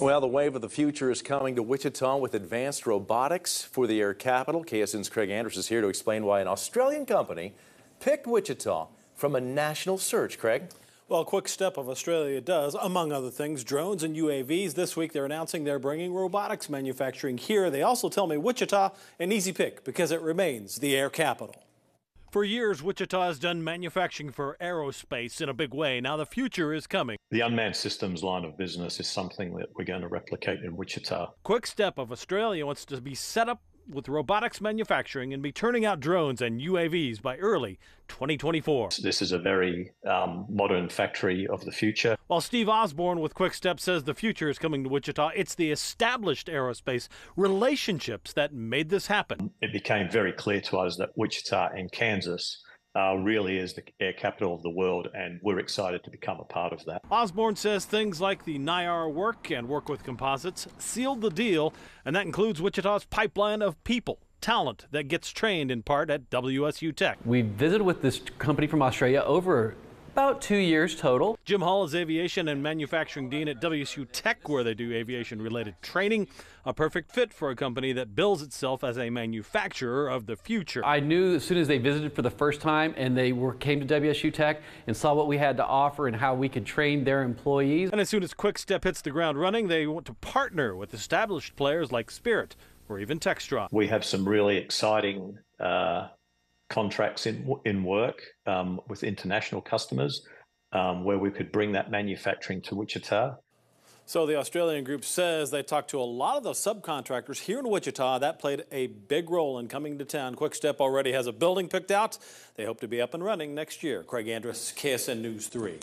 Well, the wave of the future is coming to Wichita with advanced robotics for the air capital. KSN's Craig Andres is here to explain why an Australian company picked Wichita from a national search. Craig? Well, Quickstep of Australia does, among other things, drones and UAVs. This week they're announcing they're bringing robotics manufacturing here. They also tell me Wichita an easy pick because it remains the air capital. For years, Wichita has done manufacturing for aerospace in a big way. Now the future is coming. The unmanned systems line of business is something that we're going to replicate in Wichita. Quickstep of Australia wants to be set up with robotics manufacturing and be turning out drones and UAVs by early 2024. This is a very um, modern factory of the future. While Steve Osborne with Quickstep says the future is coming to Wichita, it's the established aerospace relationships that made this happen. It became very clear to us that Wichita and Kansas uh, really is the air capital of the world, and we're excited to become a part of that. Osborne says things like the NIAR work and work with composites sealed the deal, and that includes Wichita's pipeline of people talent that gets trained in part at WSU Tech. We visited with this company from Australia over about two years total. Jim Hall is aviation and manufacturing dean at WSU Tech, where they do aviation related training. A perfect fit for a company that bills itself as a manufacturer of the future. I knew as soon as they visited for the first time and they were, came to WSU Tech and saw what we had to offer and how we could train their employees. And as soon as Quickstep hits the ground running, they want to partner with established players like Spirit or even Textron. We have some really exciting uh, contracts in in work um, with international customers um, where we could bring that manufacturing to Wichita. So the Australian group says they talked to a lot of the subcontractors here in Wichita. That played a big role in coming to town. Quickstep already has a building picked out. They hope to be up and running next year. Craig Andres, KSN News 3.